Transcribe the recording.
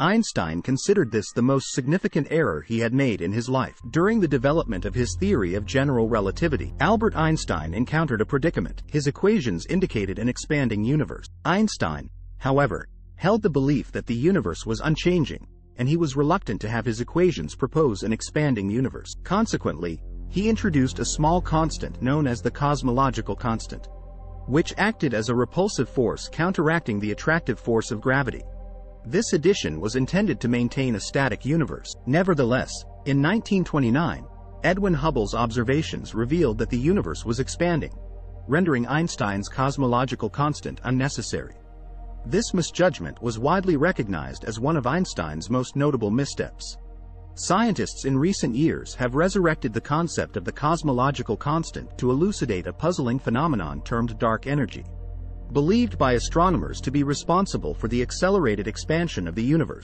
Einstein considered this the most significant error he had made in his life. During the development of his theory of general relativity, Albert Einstein encountered a predicament. His equations indicated an expanding universe. Einstein, however, held the belief that the universe was unchanging, and he was reluctant to have his equations propose an expanding universe. Consequently, he introduced a small constant known as the cosmological constant, which acted as a repulsive force counteracting the attractive force of gravity. This addition was intended to maintain a static universe. Nevertheless, in 1929, Edwin Hubble's observations revealed that the universe was expanding, rendering Einstein's cosmological constant unnecessary. This misjudgment was widely recognized as one of Einstein's most notable missteps. Scientists in recent years have resurrected the concept of the cosmological constant to elucidate a puzzling phenomenon termed dark energy, believed by astronomers to be responsible for the accelerated expansion of the universe.